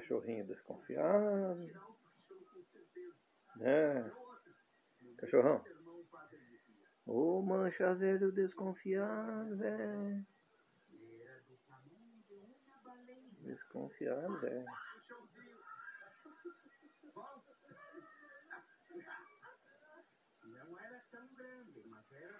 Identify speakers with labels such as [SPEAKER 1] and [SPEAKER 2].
[SPEAKER 1] Cachorrinho desconfiado. É. Né? Cachorrão. Ô oh, mancha velho desconfiado, velho. Desconfiado, velho. Não era tão grande, mas era